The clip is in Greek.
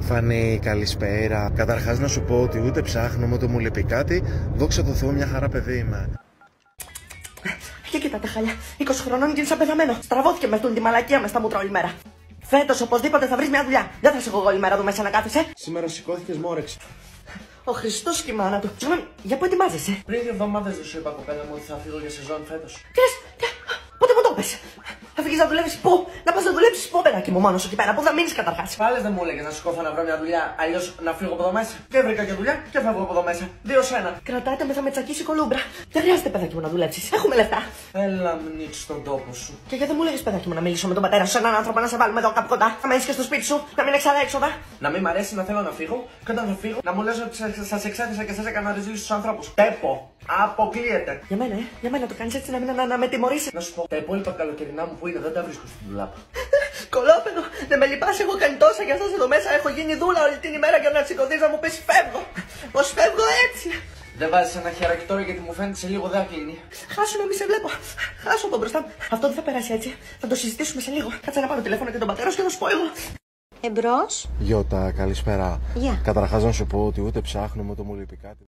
Φανή, καλησπέρα. Καταρχάς να σου πω ότι ούτε ψάχνω ούτε μου λείπει κάτι. Δόξα τω Θεώ, μια χαρά παιδί είμαι. Και κοίτα τα χαλιά. 20 χρονών και σαν πεθαμένο. Στραβώθηκε μες αυτήν τη μαλακία μες στα μούτρα όλη μέρα. Φέτος οπωσδήποτε θα βρεις μια δουλειά. Δεν θα σε έχω εγώ όλη μέρα εδώ μέσα να κάθεσαι. Σήμερα σηκώθηκες μόρεξ. Ο Χριστός και η μάνα του. Συγγνώμη, για πού ετοιμάζεσαι; Πριν δύο εβδομάδες δεν σου είπα, κοπέλα μου, ότι θα φύγω για σεζόν φέτος. Τι λες, τι, πότε μου το πες. Θα φύγεις να δουλεύεις πού, να πα να δουλέψει πού, παιδάκι μου μόνο εκεί πέρα, πού θα μείνεις καταρχάς; Πάλι δεν μου έλεγες να σηκώθω να βρω μια δουλειά, αλλιώς να φύγω από εδώ μέσα. Και βρήκα και δουλειά και φεύγω από εδώ μέσα. Δύο σε ένα. Κρατάτε με, θα με τσακίσει κολούμπρα. Δεν χρειάζεται παιδάκι μου να δουλέψεις. Έχουμε λεφτά. Έλα, μνίξ στον τόπο σου. Και γιατί δεν μου λέγε παιδάκι μου να μιλήσω με τον πατέρα σου, σε έναν άνθρωπο να σε βάλουμε εδώ κάπου κοντά. Θα μένεις και στο σπίτι σου, να μην έχει άλλα έξοδα. Να μην μ' αρέσει να θέλω να φύγω και όταν θα φύγω να μου λες ότι σας εξέθεσα και σας έκανα ριζίλη στους ανθρώπους. Πέπο. Αποκλείεται. Για μένα, ε, για μένα το κάνεις έτσι να μην να, να με τιμωρήσεις. Να σου πω, τα υπόλοιπα καλοκαιρινά μου που είναι δεν τα βρίσκω στην δουλάπα. Κολόπεδο, δεν με λυπάσαι, έχω κάνει τόσα για σας εδώ μέσα. Έχω γίνει δούλα όλη την ημέρα για να σηκωθείς να μου πεις φεύγω. Πώς φεύγω έτσι. Δεν βάζεις ένα χεράκι τώρα γιατί μου φαίνεται σε λίγο δεν θα κλείνει. Χάσου να μη σε βλέπω. Χάσου από μπροστά μου. Αυτό δεν θα περάσει έτσι. Θα το συζητήσουμε σε λίγο. Κάτσε να πάρω τηλέφωνο και τον πατέρα σου και να σου πω εγώ. Εμπρός. Γιώτα, καλησπέρα. Γεια. Καταρχάς να σου πω ότι ούτε ψάχνουμε ούτε μου λείπει κάτι.